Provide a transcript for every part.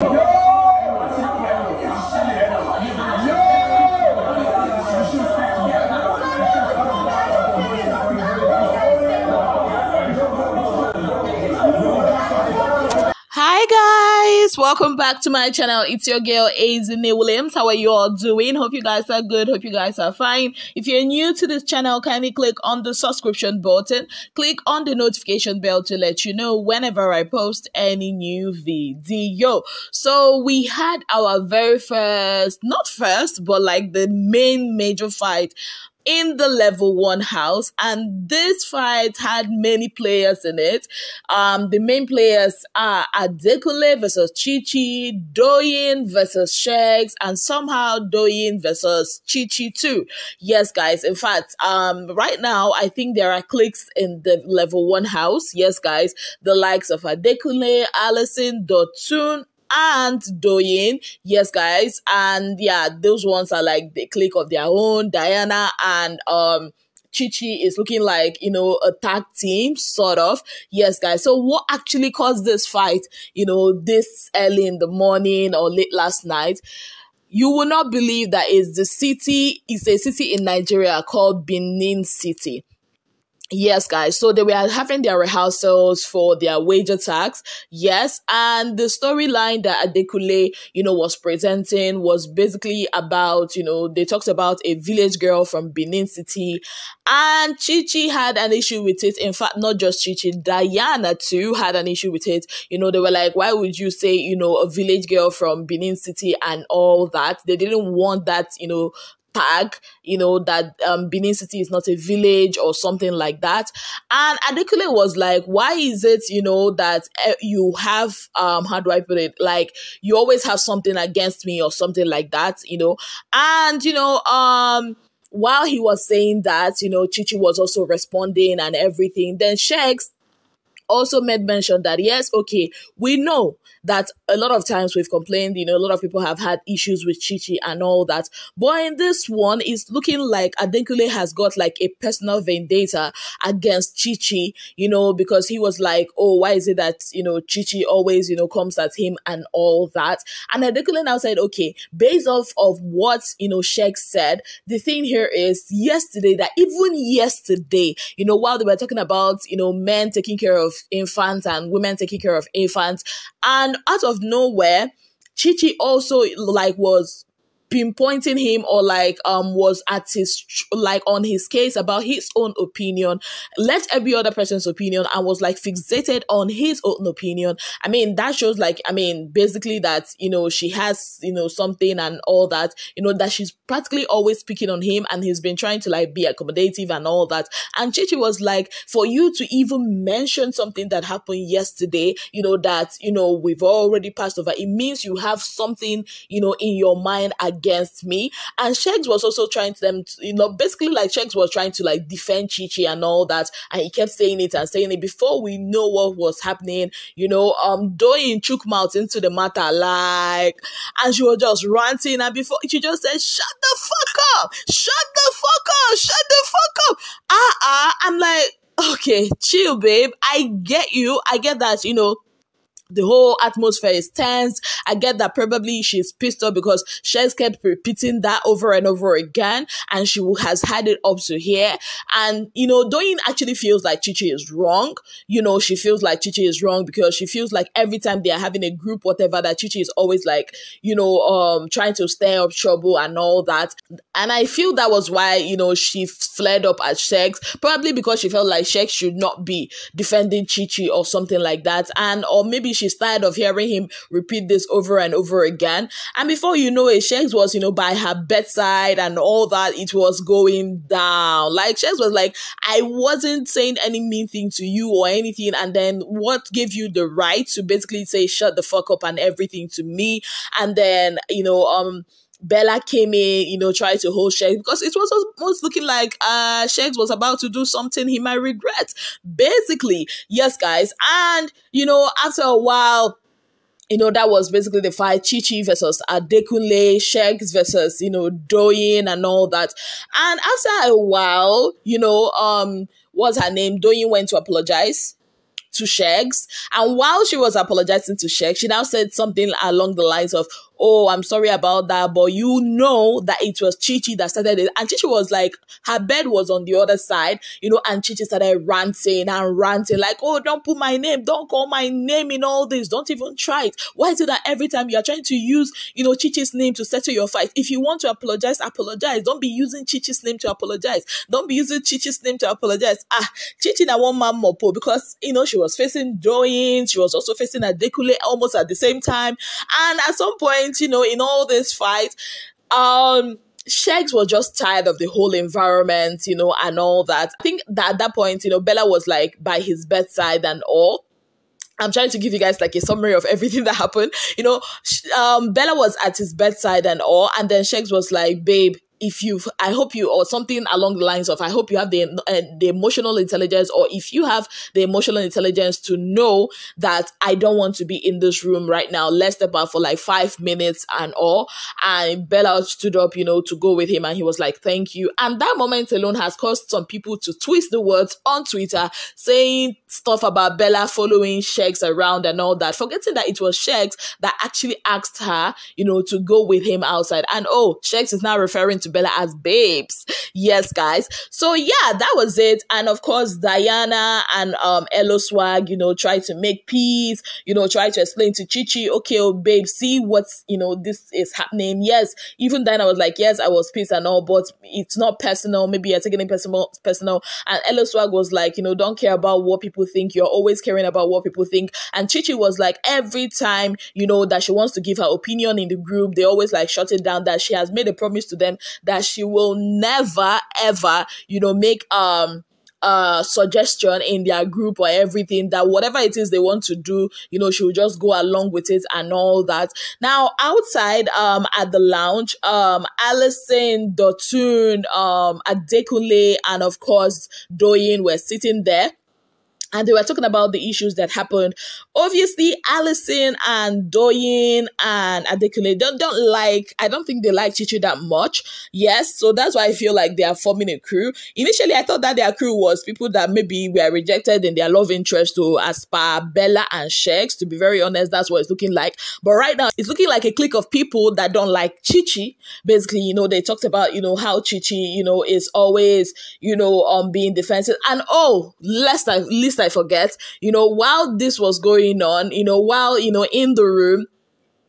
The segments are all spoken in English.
Hi guys, welcome back to my channel. It's your girl Ezinne Williams. How are you all doing? Hope you guys are good. Hope you guys are fine. If you're new to this channel, kindly click on the subscription button. Click on the notification bell to let you know whenever I post any new video. So we had our very first, not first, but like the main major fight in the level one house, and this fight had many players in it. Um, the main players are Adekunle versus Chichi, Doyin versus Sheggz, and somehow Doyin versus Chichi too. Yes, guys. In fact, um, right now I think there are clicks in the level one house. Yes, guys, the likes of Adekunle, Allysyn, Dotun, and Doyin. Yes, guys. And yeah, those ones are like the click of their own. Diana and um Chichi is looking like, you know, a tag team, sort of. Yes, guys. So what actually caused this fight, you know, this early in the morning or late last night? You will not believe that is the city, is a city in Nigeria called Benin City. Yes, guys. So they were having their rehearsals for their wager tax. Yes. And the storyline that Adekunle, you know, was presenting was basically about, you know, they talked about a village girl from Benin City and Chichi had an issue with it. In fact, not just Chichi, Diana too had an issue with it. You know, they were like, why would you say, you know, a village girl from Benin City and all that? They didn't want that, you know, tag, you know, that um, Benin City is not a village or something like that. And Adekunle was like, why is it, you know, that uh, you have, um, how do I put it? Like, you always have something against me or something like that, you know? And, you know, um, while he was saying that, you know, Chichi was also responding and everything, then Sheggz also made mention that yes, okay, we know that a lot of times we've complained, you know, a lot of people have had issues with Chichi and all that. But in this one, it's looking like Adekunle has got like a personal vendetta against Chichi, you know, because he was like, oh, why is it that, you know, Chichi always, you know, comes at him and all that. And Adekunle now said, okay, based off of what, you know, Sheggz said, the thing here is yesterday, that even yesterday, you know, while they were talking about, you know, men taking care of infants and women taking care of infants. And out of nowhere, Chichi also like was pinpointing him or like um was at his like on his case about his own opinion left every other person's opinion and was like fixated on his own opinion. I mean that shows like i mean basically that you know she has you know something and all that you know that she's practically always picking on him and he's been trying to like be accommodative and all that. And chichi was like for you to even mention something that happened yesterday you know that you know we've already passed over it means you have something you know in your mind against me. And Sheggz was also trying to them, to, you know, basically like Sheggz was trying to like defend Chichi and all that. And he kept saying it and saying it before we know what was happening, you know, um, Doyin took mouth into the matter like, and she was just ranting. And before she just said, shut the fuck up, shut the fuck up, shut the fuck up. Ah, uh, uh, I'm like, okay, chill, babe. I get you. I get that, you know, the whole atmosphere is tense. I get that probably she's pissed off because she's kept repeating that over and over again and she has had it up to here. And, you know, Doyin actually feels like Chichi is wrong. You know, she feels like Chichi is wrong because she feels like every time they are having a group, whatever, that Chichi is always like, you know, um, trying to stir up trouble and all that. And I feel that was why, you know, she flared up at Sheggz, probably because she felt like Sheggz should not be defending Chichi or something like that. And, or maybe she's tired of hearing him repeat this over and over again. And before you know it, Sheggz was, you know, by her bedside and all that, it was going down. Like Sheggz was like, I wasn't saying any mean thing to you or anything. And then what gave you the right to basically say, shut the fuck up and everything to me? And then, you know, um, Bella came in, you know, tried to hold Sheggz because it was almost looking like uh Sheggz was about to do something he might regret. Basically, yes, guys. And you know, after a while, you know, that was basically the fight Chichi versus Adekunle, Sheggz versus, you know, Doyin and all that. And after a while, you know, um, what's her name? Doyin went to apologize to Sheggz. And while she was apologizing to Sheggz, she now said something along the lines of, oh, I'm sorry about that, but you know that it was Chichi that started it. And Chichi was like, her bed was on the other side, you know, and Chichi started ranting and ranting, like, oh, don't put my name, don't call my name in all this, don't even try it. Why is it that every time you are trying to use, you know, Chichi's name to settle your fight? If you want to apologize, apologize. Don't be using Chichi's name to apologize. Don't be using Chichi's name to apologize. Ah, Chichi na one man mopo because, you know, she was facing Doyin, she was also facing a Adekunle almost at the same time. And at some point, point, you know, in all this fight, um, Sheggz was just tired of the whole environment, you know, and all that. I think that at that point, you know, Bella was like by his bedside and all. I'm trying to give you guys like a summary of everything that happened. You know, um, Bella was at his bedside and all, and then Sheggz was like, babe, if you've i hope you or something along the lines of i hope you have the uh, the emotional intelligence or if you have the emotional intelligence to know that i don't want to be in this room right now let's step out for like five minutes and all. And bella stood up you know to go with him and he was like thank you. And that moment alone has caused some people to twist the words on twitter saying stuff about bella following Sheggz around and all that forgetting that it was Sheggz that actually asked her you know to go with him outside. And oh Sheggz is now referring to to Bella as babes. Yes, guys. So yeah, that was it. And of course, Diana and um Elo Swag, you know, try to make peace, you know, try to explain to Chichi, okay, oh, babe, see what's you know, this is happening. Yes, even Diana was like, Yes, I was pissed and all, but it's not personal. Maybe you're taking it personal personal. And Elo Swag was like, you know, don't care about what people think. You're always caring about what people think. And Chichi was like, every time, you know, that she wants to give her opinion in the group, they always like shut it down that she has made a promise to them that she will never ever, you know, make um uh suggestion in their group or everything that whatever it is they want to do you know she will just go along with it and all that now outside um at the lounge um allysyn dotun um adekunle and of course doyin were sitting there and they were talking about the issues that happened. Obviously, Allysyn and Doyin and Adekunle don't, don't like, I don't think they like Chichi that much. Yes, so that's why I feel like they are forming a crew. Initially, I thought that their crew was people that maybe were rejected in their love interest to aspire Bella and Sheggz. To be very honest, that's what it's looking like. But right now, it's looking like a clique of people that don't like Chichi. Basically, you know, they talked about, you know, how Chichi, you know, is always, you know, um, being defensive. And oh, lest I, least I forget, you know, while this was going on, you know, while, you know, in the room,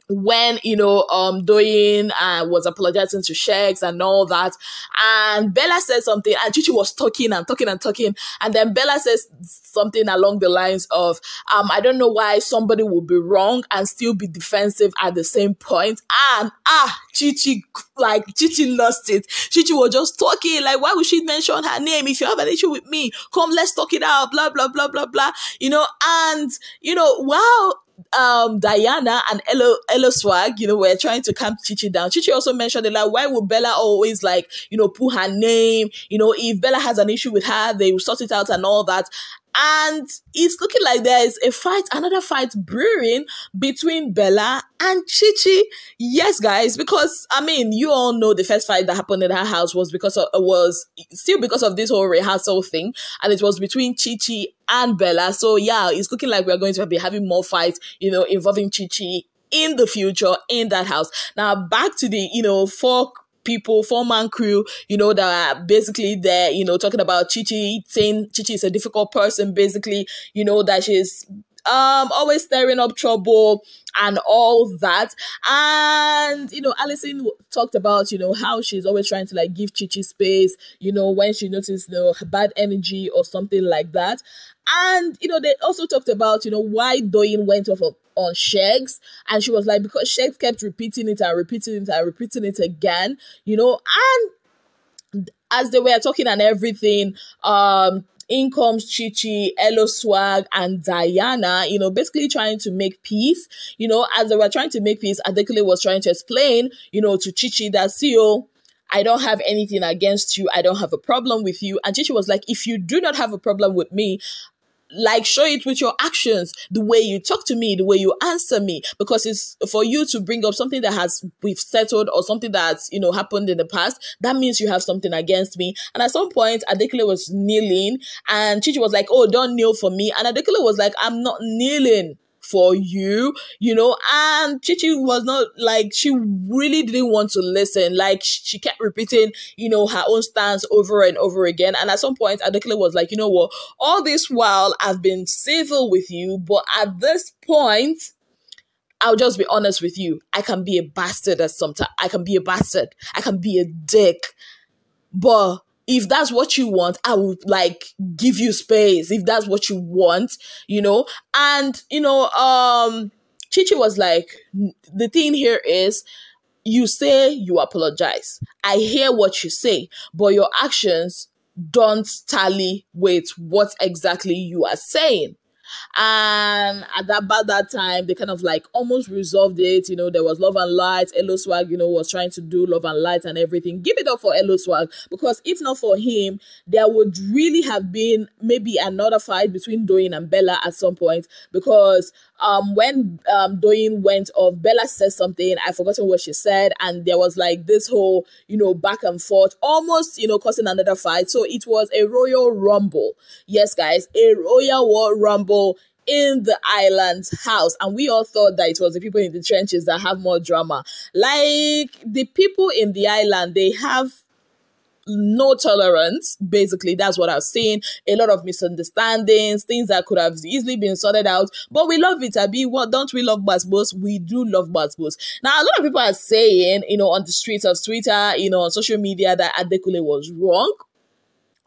when you know um Doyin uh, was apologizing to Shegs and all that, and Bella said something, and Chichi was talking and talking and talking, and then Bella says something along the lines of, um, I don't know why somebody would be wrong and still be defensive at the same point, and ah, Chichi like Chichi lost it. Chichi was just talking like, why would she mention her name? If you have an issue with me, come let's talk it out. Blah blah blah blah blah. You know, and you know, while um Diana and Elo Elo Swag, you know, were trying to calm Chichi down. Chichi also mentioned that like, why would Bella always like, you know, put her name? You know, if Bella has an issue with her, they will sort it out and all that. And it's looking like there is a fight, another fight brewing between Bella and Chichi. Yes, guys, because I mean, you all know the first fight that happened in her house was because of was still because of this whole rehearsal thing, and it was between Chichi and Bella. So yeah, it's looking like we're going to be having more fights, you know, involving Chichi in the future in that house. Now back to the, you know, four people, four man crew, you know, that are basically there, you know, talking about Chichi, saying Chichi is a difficult person, basically, you know, that she's um always stirring up trouble and all that. And you know allysyn talked about you know how she's always trying to like give chichi space you know when she noticed you know bad energy or something like that. And you know they also talked about you know why doyin went off of on Sheggz, and she was like, because Sheggz kept repeating it and repeating it and repeating it again, you know, and as they were talking and everything, um, in comes Chichi, Elo Swag, and Diana, you know, basically trying to make peace. You know, as they were trying to make peace, Adekunle was trying to explain, you know, to Chichi that, see, oh, I don't have anything against you. I don't have a problem with you. And Chichi was like, if you do not have a problem with me, like show it with your actions the way you talk to me the way you answer me because it's for you to bring up something that has we've settled or something that's you know happened in the past that means you have something against me. And at some point adekunle was kneeling and chichi was like oh don't kneel for me. And adekunle was like i'm not kneeling for you, you know. And Chichi was not like, she really didn't want to listen. Like, she kept repeating, you know, her own stance over and over again. And at some point, Adekunle was like, you know what, all this while I've been civil with you, but at this point, I'll just be honest with you. I can be a bastard at some time. I can be a bastard. I can be a dick. But if that's what you want, I would like give you space. If that's what you want, you know, and you know, um, Chichi was like, the thing here is, you say you apologize. I hear what you say, but your actions don't tally with what exactly you are saying. And at that, about that time, they kind of like almost resolved it. You know, there was love and light. Elo Swag, you know, was trying to do love and light and everything. Give it up for Elo Swag because if not for him, there would really have been maybe another fight between Doyin and Bella at some point because um when um Doyin went off, Bella said something, I've forgotten what she said, and there was like this whole, you know, back and forth, almost, you know, causing another fight. So it was a royal rumble. Yes, guys, a royal war rumble in the island house and we all thought that it was the people in the trenches that have more drama like the people in the island they have no tolerance. Basically, that's what I was saying. A lot of misunderstandings, things that could have easily been sorted out. But we love it, Abi. What don't we love gbas gbos? We do love gbas gbos. Now, a lot of people are saying, you know, on the streets of Twitter, you know, on social media that Adekunle was wrong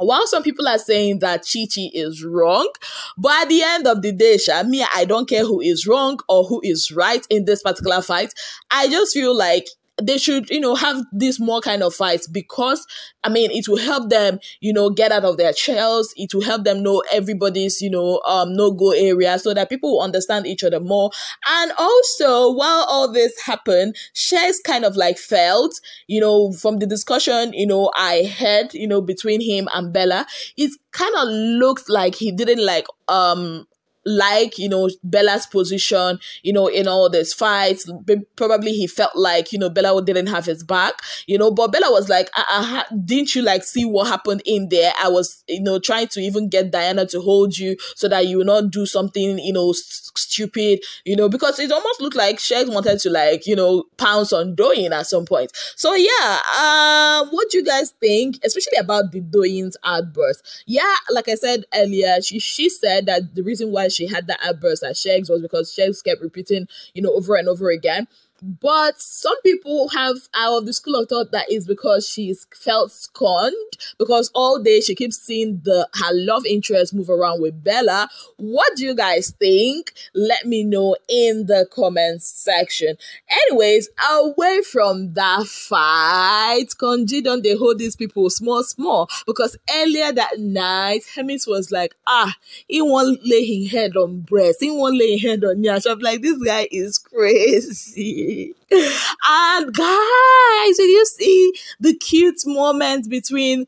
while some people are saying that Chichi is wrong, but at the end of the day, Sha, me, I don't care who is wrong or who is right in this particular fight. I just feel like they should, you know, have this more kind of fights because, I mean, it will help them, you know, get out of their shells. It will help them know everybody's, you know, um, no go area so that people will understand each other more. And also, while all this happened, Sheggz kind of like felt, you know, from the discussion, you know, I had, you know, between him and Bella, it kind of looked like he didn't like, um, like you know Bella's position, you know, in all these fights. Probably he felt like you know Bella didn't have his back, you know. But Bella was like, uh, uh, "Didn't you like see what happened in there? I was you know trying to even get Diana to hold you so that you not do something you know stupid, you know, because it almost looked like Sheggz wanted to like you know pounce on Doyin at some point. So yeah, uh, what do you guys think, especially about the Doyin's outburst? Yeah, like I said earlier, she she said that the reason why she had that outburst at Sheggz was because Sheggz kept repeating, you know, over and over again. But some people have out of the school of thought that is because she's felt scorned because all day she keeps seeing the her love interest move around with Bella. What do you guys think? Let me know in the comments section. Anyways, away from that fight, Konji don't they hold these people small small because earlier that night Hermes was like, ah, he won't lay his head on breast, he won't lay his head on yash. I'm like, this guy is crazy and guys, did you see the cute moments between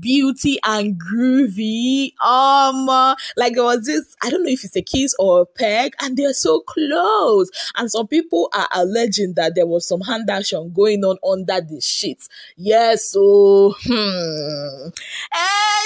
beauty and groovy. Um, like there was this, I don't know if it's a kiss or a peg, and they're so close. And some people are alleging that there was some hand action going on under the sheets. Yes, so hmm.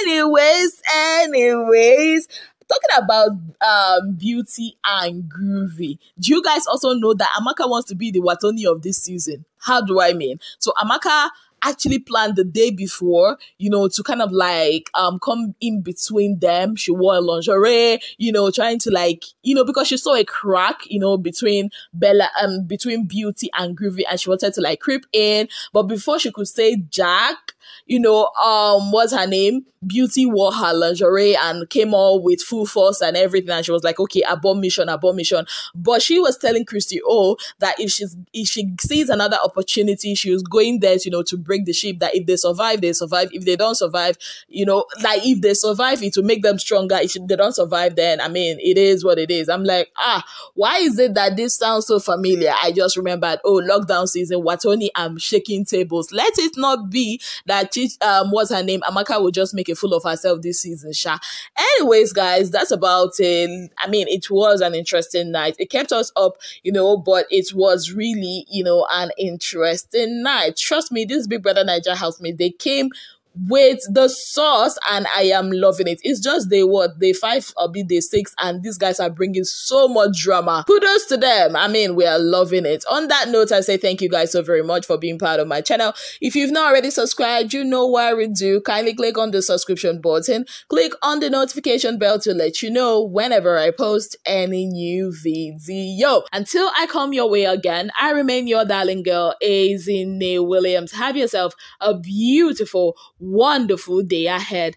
Anyways, anyways, talking about um, beauty and groovy, do you guys also know that Amaka wants to be the Wathoni of this season? How do I mean? So Amaka actually planned the day before, you know, to kind of like um come in between them. She wore lingerie, you know, trying to like, you know, because she saw a crack, you know, between Bella um between Beauty and Groovy, and she wanted to like creep in. But before she could say Jack, you know, um, what's her name? Beauty wore her lingerie and came all with full force and everything. And she was like, okay, abort mission, mission. But she was telling Christy, oh, that if she's if she sees another opportunity, she was going there, you know, to break the ship that if they survive, they survive. If they don't survive, you know, like if they survive, it will make them stronger. If they don't survive, then I mean, it is what it is. I'm like, ah, why is it that this sounds so familiar? I just remembered, oh, lockdown season, Wathoni, I'm shaking tables. Let it not be that, um, what's her name? Amaka will just make a fool of herself this season, Sha. Anyways, guys, that's about it. I mean, it was an interesting night. It kept us up, you know, but it was really, you know, an interesting night. Trust me, this Brother Naija housemate, they came with the sauce and I am loving it. It's just day what day five or be day six and these guys are bringing so much drama. Kudos to them. I mean, we are loving it. On that note, I say thank you guys so very much for being part of my channel. If you've not already subscribed, you know what we do. Kindly click on the subscription button. Click on the notification bell to let you know whenever I post any new video. Until I come your way again, I remain your darling girl, Ezinne Williams. Have yourself a beautiful wonderful day ahead.